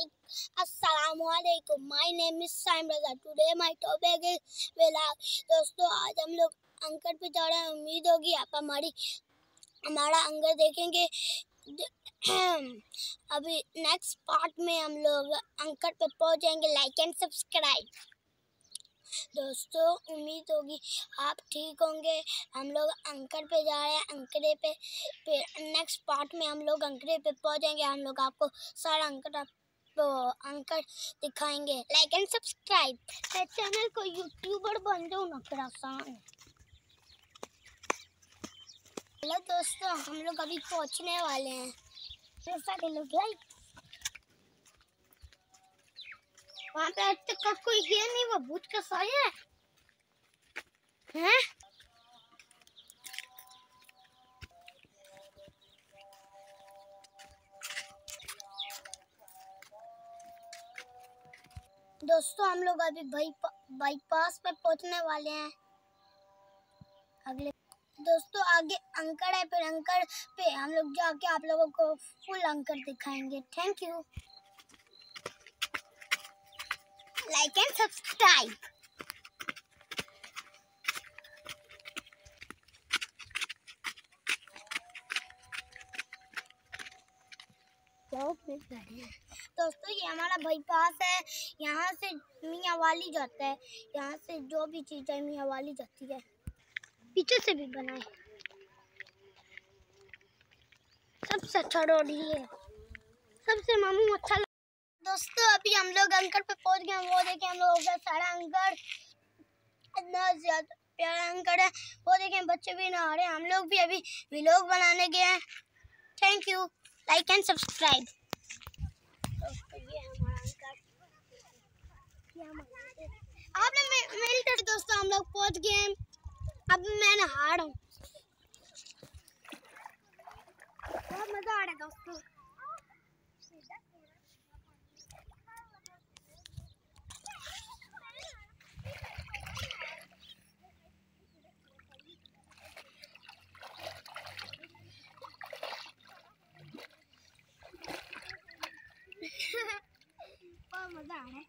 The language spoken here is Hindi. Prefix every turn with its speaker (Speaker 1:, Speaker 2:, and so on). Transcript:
Speaker 1: Assalamualaikum. My name is Saim Raza. Today my topic is vlog. दोस्तों, आज हम लोग अंकड़ पे जा रहे उम्मीद होगी आप हमारी, हमारा अंगर देखेंगे। अभी नेक्स्ट पार्ट में हम लोग अंकड़ पे पहुँचेंगे। लाइक एंड सब्सक्राइब दोस्तों, उम्मीद होगी आप ठीक होंगे। हम लोग अंकर पे जा रहे हैं। अंकरे पे फिर नेक्स्ट पार्ट में हम लोग अंकरे पे पहुँचेंगे। हम लोग आपको सारा अंकर तो अंकल दिखाएँगे। लाइक एंड सब्सक्राइब चैनल को यूट्यूबर बन दो ना फिर आसान। हेलो दोस्तों, हम लोग अभी पहुँचने वाले हैं। जैसा कि लोग लाइक वहाँ पे आज तक कोई गया नहीं, वो भूत का साया है। दोस्तों, हम लोग अभी बाईपास पे पहुँचने वाले हैं। अगले, दोस्तों, आगे अंकड़ है, फिर अंकड़ पे हम लोग जाके आप लोगों को फुल अंकड़ दिखाएँगे। Thank you like and subscribe. दोस्तों ये हमारा बाईपास है। यहाँ से मियाँ वाली जाता है। यहाँ से जो भी चीज़ है मियाँ वाली जाती है। पीछे से भी बनाए। सबसे अच्छा रोड ही है। सबसे मामू अच्छा दोस्तों अभी हम लोग अंकड़ पे पहुँच गए वो देखे हम लोग का सारा अंकड़ इतना ज़्यादा प्यारा अंकड़ है। वो देखे बच्चे भी नहा रहे हम लोग भी अभी व्लॉग बनाने गए हैं। Thank you like and subscribe आपने मिलकर दोस्तों, हम लोग पहुँच गए हैं अब मैं नहा रहा हूँ। बहुत मज़ा आ रहा है दोस्तों। ôi mà giả này.